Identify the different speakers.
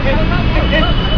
Speaker 1: it, it, it, it